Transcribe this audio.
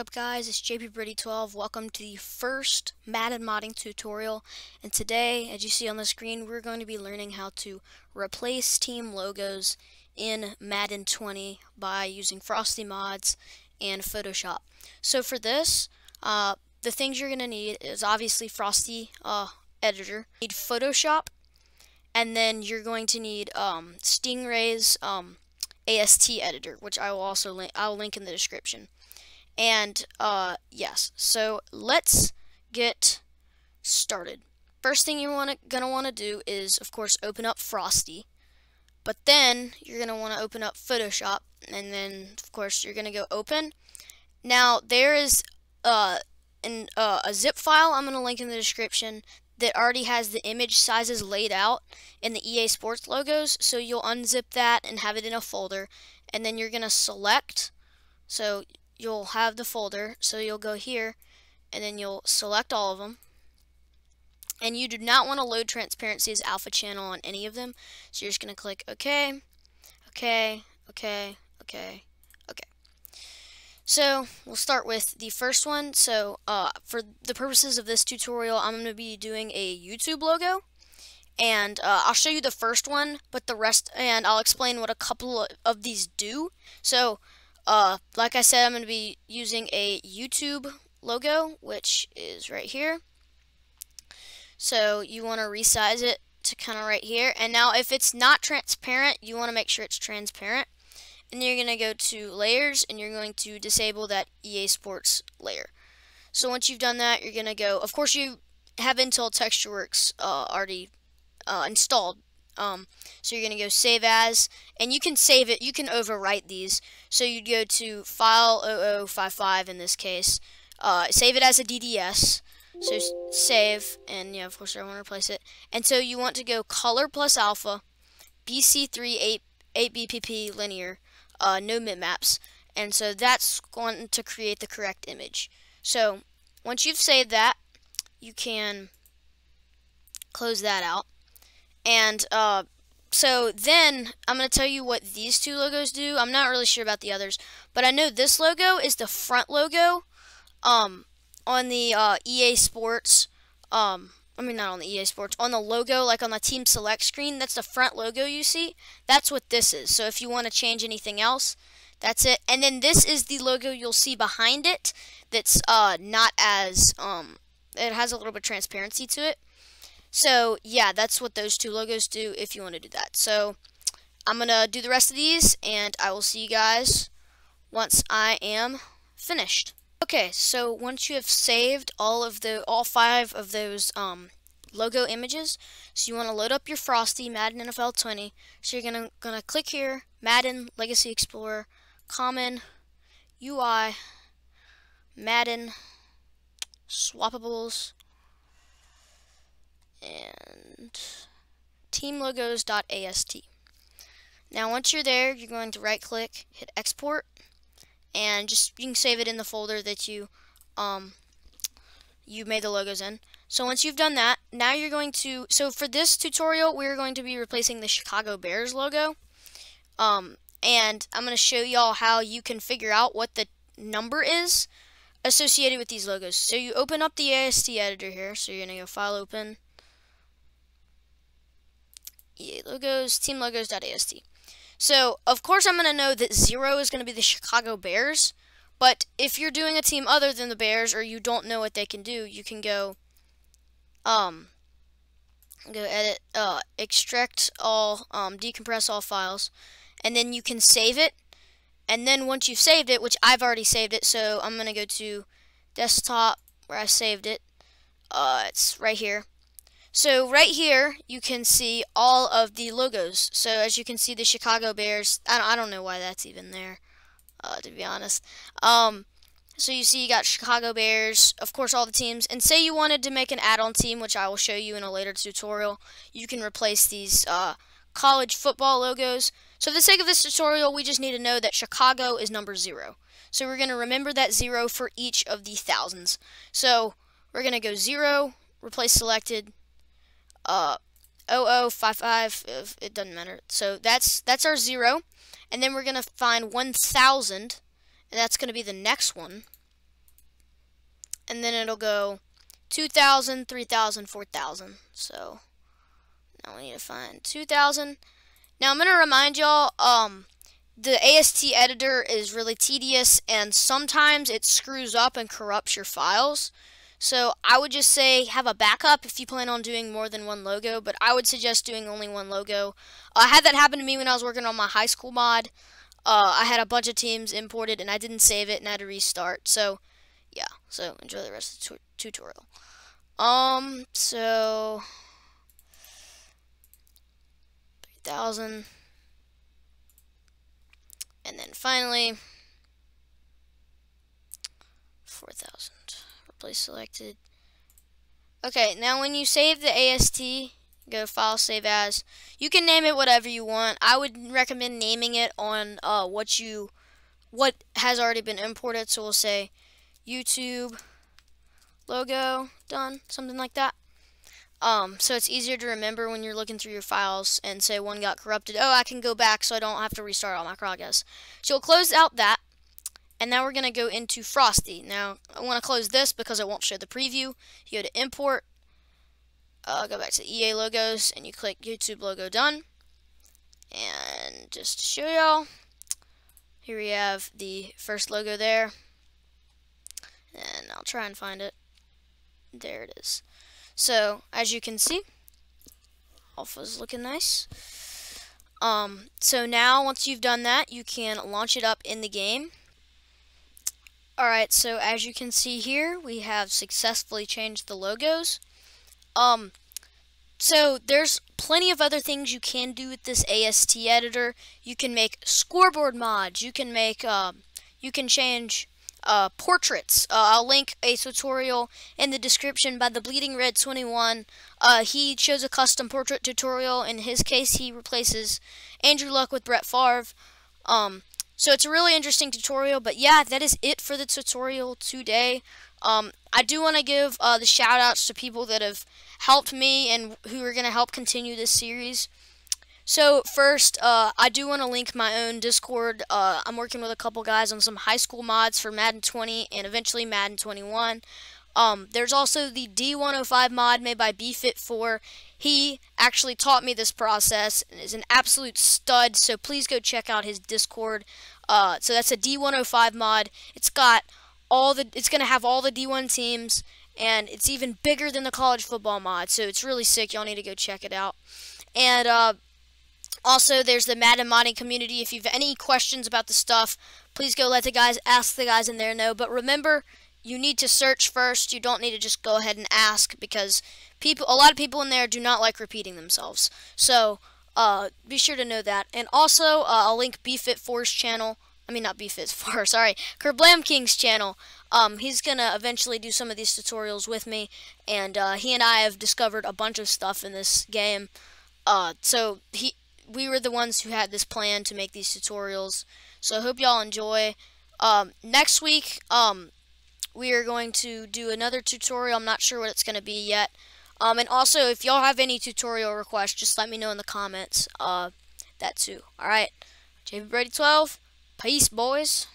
up guys, it's JPBritty12. Welcome to the first Madden modding tutorial. And today, as you see on the screen, we're going to be learning how to replace team logos in Madden 20 by using Frosty mods and Photoshop. So for this, uh, the things you're going to need is obviously Frosty uh, editor, you need Photoshop, and then you're going to need um, Stingray's um, AST editor, which I will also link, I'll link in the description. And uh, yes, so let's get started. First thing you're wanna, gonna want to do is, of course, open up Frosty. But then you're gonna want to open up Photoshop, and then of course you're gonna go open. Now there is uh, an, uh, a zip file I'm gonna link in the description that already has the image sizes laid out in the EA Sports logos. So you'll unzip that and have it in a folder, and then you're gonna select. So you'll have the folder. So you'll go here and then you'll select all of them. And you do not want to load transparency as alpha channel on any of them. So you're just going to click OK, OK, OK, OK, OK. So we'll start with the first one. So uh, for the purposes of this tutorial, I'm going to be doing a YouTube logo. And uh, I'll show you the first one, but the rest, and I'll explain what a couple of these do. So uh, like I said, I'm going to be using a YouTube logo, which is right here. So you want to resize it to kind of right here. And now if it's not transparent, you want to make sure it's transparent. And you're going to go to layers and you're going to disable that EA Sports layer. So once you've done that, you're going to go, of course you have Intel TextureWorks uh, already uh, installed um, so you're going to go save as, and you can save it, you can overwrite these. So you'd go to file 0055 in this case, uh, save it as a DDS, so save, and yeah, of course I want to replace it. And so you want to go color plus alpha, BC3 8, 8BPP linear, uh, no bitmaps. And so that's going to create the correct image. So once you've saved that, you can close that out. And uh, so then I'm going to tell you what these two logos do. I'm not really sure about the others, but I know this logo is the front logo um, on the uh, EA Sports. Um, I mean, not on the EA Sports, on the logo, like on the Team Select screen. That's the front logo you see. That's what this is. So if you want to change anything else, that's it. And then this is the logo you'll see behind it. That's uh, not as um, it has a little bit of transparency to it. So yeah, that's what those two logos do if you want to do that. So I'm going to do the rest of these and I will see you guys once I am finished. Okay, so once you have saved all of the all five of those um, logo images, so you want to load up your Frosty Madden NFL 20. So you're gonna gonna click here, Madden Legacy Explorer, Common, UI, Madden, Swappables, and teamlogos.ast. Now once you're there, you're going to right click, hit export, and just you can save it in the folder that you um, you made the logos in. So once you've done that, now you're going to, so for this tutorial, we're going to be replacing the Chicago Bears logo. Um, and I'm going to show y'all how you can figure out what the number is associated with these logos. So you open up the AST editor here. So you're going to go File Open, EA logos, team logos.ast. So, of course, I'm going to know that zero is going to be the Chicago Bears. But if you're doing a team other than the Bears or you don't know what they can do, you can go, um, go edit, uh, extract all, um, decompress all files, and then you can save it. And then once you've saved it, which I've already saved it, so I'm going to go to desktop where I saved it. Uh, it's right here. So right here, you can see all of the logos. So as you can see, the Chicago Bears, I don't, I don't know why that's even there, uh, to be honest. Um, so you see you got Chicago Bears, of course all the teams, and say you wanted to make an add-on team, which I will show you in a later tutorial, you can replace these uh, college football logos. So for the sake of this tutorial, we just need to know that Chicago is number zero. So we're going to remember that zero for each of the thousands. So we're going to go zero, replace selected, uh, 0055, it doesn't matter. So that's that's our zero. And then we're going to find 1,000, and that's going to be the next one. and then it'll go 2,000, 3,000, 4,000. So now we need to find 2,000. Now I'm going to remind y'all, um, the AST editor is really tedious and sometimes it screws up and corrupts your files. So I would just say have a backup if you plan on doing more than one logo, but I would suggest doing only one logo. I had that happen to me when I was working on my high school mod. Uh, I had a bunch of teams imported and I didn't save it and I had to restart. So yeah, so enjoy the rest of the tutorial. Um, so 3000 and then finally 4000 replace selected okay now when you save the AST go file save as you can name it whatever you want I would recommend naming it on uh, what you what has already been imported so we'll say YouTube logo done something like that um, so it's easier to remember when you're looking through your files and say one got corrupted. Oh, I can go back so I don't have to restart all my progress. So we'll close out that. And now we're going to go into Frosty. Now, I want to close this because it won't show the preview. You go to Import, uh, go back to EA logos, and you click YouTube logo done. And just to show y'all, here we have the first logo there. And I'll try and find it. There it is. So, as you can see, Alpha's looking nice. Um, so now, once you've done that, you can launch it up in the game. Alright, so as you can see here, we have successfully changed the logos. Um, so there's plenty of other things you can do with this AST editor. You can make scoreboard mods. You can make, um, you can change uh, portraits. Uh, I'll link a tutorial in the description by the Bleeding Red 21. Uh, he shows a custom portrait tutorial. In his case, he replaces Andrew Luck with Brett Favre. Um, so it's a really interesting tutorial. But yeah, that is it for the tutorial today. Um, I do want to give uh, the shout outs to people that have helped me and who are going to help continue this series. So first, uh, I do want to link my own Discord. Uh, I'm working with a couple guys on some high school mods for Madden 20 and eventually Madden 21. Um, there's also the D105 mod made by BFit4. He actually taught me this process and is an absolute stud, so please go check out his Discord. Uh, so that's a D105 mod. It's got all the, it's going to have all the D1 teams, and it's even bigger than the college football mod, so it's really sick. Y'all need to go check it out. And, uh, also, there's the Madden modding community. If you have any questions about the stuff, please go let the guys ask the guys in there know. But remember, you need to search first. You don't need to just go ahead and ask because people, a lot of people in there do not like repeating themselves. So uh, be sure to know that. And also, uh, I'll link BFit4's channel. I mean, not BFit4, sorry. Kerblam King's channel. Um, he's going to eventually do some of these tutorials with me. And uh, he and I have discovered a bunch of stuff in this game. Uh, so he we were the ones who had this plan to make these tutorials. So I hope y'all enjoy. Um, next week, um, we are going to do another tutorial. I'm not sure what it's going to be yet. Um, and also, if y'all have any tutorial requests, just let me know in the comments. Uh, that too. Alright. JB Brady 12. Peace, boys.